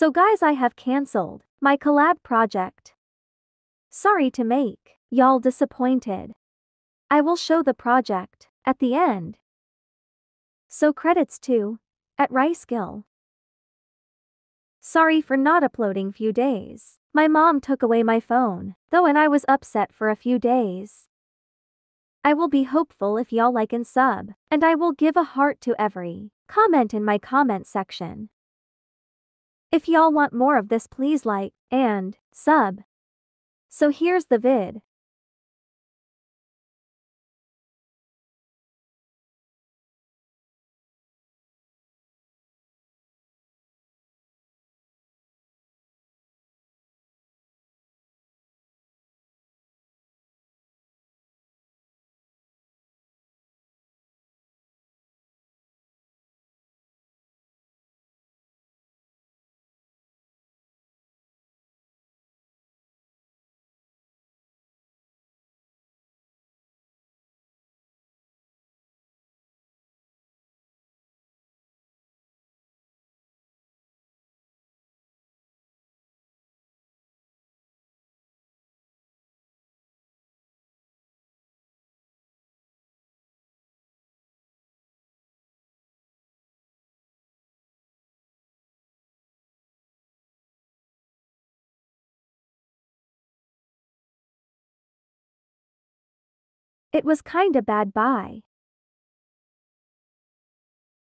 So guys I have cancelled my collab project. Sorry to make y'all disappointed. I will show the project at the end. So credits to at Ricegill. Sorry for not uploading few days. My mom took away my phone, though and I was upset for a few days. I will be hopeful if y'all like and sub, and I will give a heart to every comment in my comment section. If y'all want more of this please like and sub. So here's the vid. It was kinda bad bye.